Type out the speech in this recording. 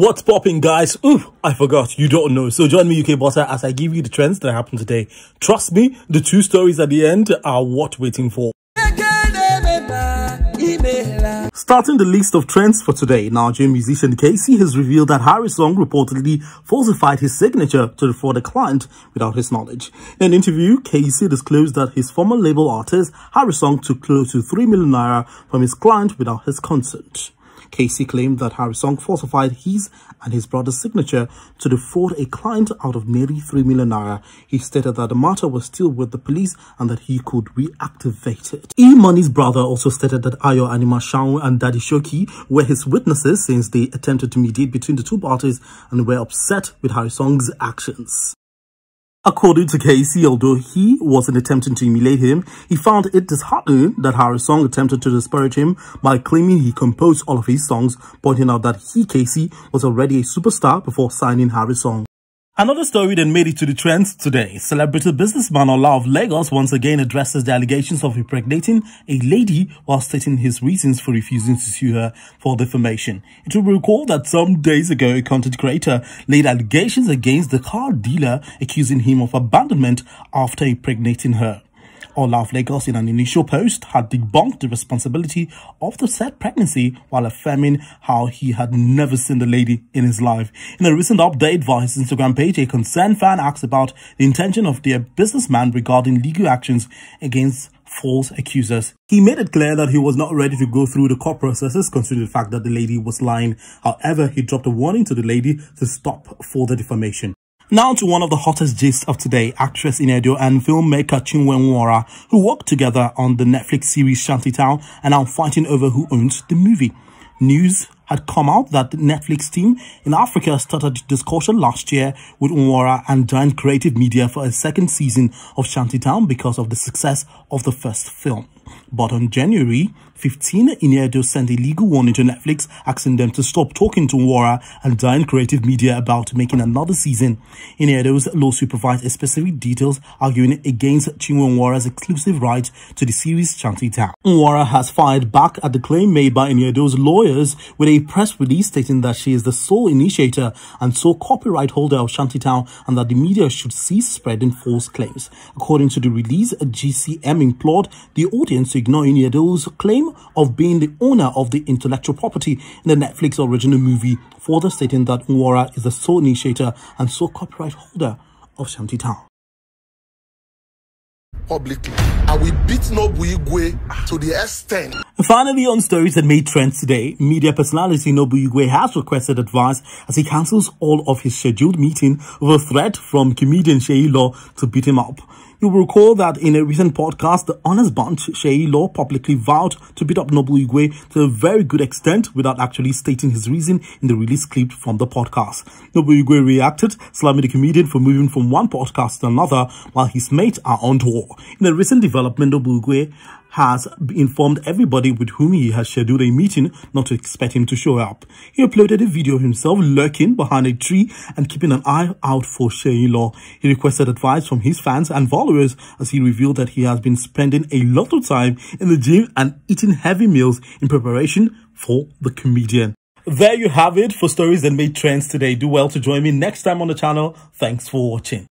What's popping, guys? Ooh, I forgot. You don't know. So join me, UK Bosser, as I give you the trends that happened today. Trust me, the two stories at the end are worth waiting for. Starting the list of trends for today, Nigerian musician Kcee has revealed that Harry's song reportedly falsified his signature to defraud a client without his knowledge. In an interview, Kcee disclosed that his former label artist, Harry Song, took close to 3 million naira from his client without his consent. Kcee claimed that Harry Song falsified his and his brother's signature to defraud a client out of nearly 3 million naira. He stated that the matter was still with the police and that he could reactivate it. E-Money's brother also stated that Ayo Animashaun and Daddy Showkey were his witnesses since they attempted to mediate between the two parties and were upset with Harry Song's actions. According to Kcee, although he wasn't attempting to emulate him, he found it disheartening that Harry Song attempted to disparage him by claiming he composed all of his songs, pointing out that he, Kcee, was already a superstar before signing Harry Song. Another story that made it to the trends today. Celebrity businessman Ola of Lagos once again addresses the allegations of impregnating a lady while stating his reasons for refusing to sue her for defamation. It will be recalled that some days ago, a content creator laid allegations against the car dealer accusing him of abandonment after impregnating her. Ola of Lagos in an initial post had debunked the responsibility of the said pregnancy while affirming how he had never seen the lady in his life. In a recent update via his Instagram page, a concerned fan asked about the intention of their businessman regarding legal actions against false accusers. He made it clear that he was not ready to go through the court processes considering the fact that the lady was lying. However, he dropped a warning to the lady to stop further defamation. Now to one of the hottest gists of today, actress Ini Edo and filmmaker Chinwe Nwora, who worked together on the Netflix series Shantytown and are fighting over who owns the movie. News had come out that the Netflix team in Africa started discussion last year with Nwora and Giant Creative Media for a second season of Shantytown because of the success of the first film. But on January 15, Ini Edo sent a legal warning to Netflix asking them to stop talking to Nwora and Giant Creative Media about making another season. Ini Edo's lawsuit provides specific details arguing against Chinwe Nwora's exclusive right to the series Shantytown. Nwora has fired back at the claim made by Ini Edo's lawyers with a press release stating that she is the sole initiator and sole copyright holder of Shantytown and that the media should cease spreading false claims. According to the release, GCM implored the audience to ignore Ini Edo's claim of being the owner of the intellectual property in the Netflix original movie, further stating that Nwora is the sole initiator and sole copyright holder of Shantytown publicly. And we beat Noble Igwe to the extent. Finally, on stories that made trends today, media personality Noble Igwe has requested advice as he cancels all of his scheduled meeting over a threat from comedian Seyi Law to beat him up. You will recall that in a recent podcast, the Honest Bunch, Seyi Law publicly vowed to beat up Noble Igwe to a very good extent without actually stating his reason in the release clip from the podcast. Noble Igwe reacted, slamming the comedian for moving from one podcast to another while his mates are on tour. In a recent development, Noble Igwe has informed everybody with whom he has scheduled a meeting not to expect him to show up. He uploaded a video of himself lurking behind a tree and keeping an eye out for Seyi Law. He requested advice from his fans and followers as he revealed that he has been spending a lot of time in the gym and eating heavy meals in preparation for the comedian. There you have it for stories that made trends today. Do well to join me next time on the channel. Thanks for watching.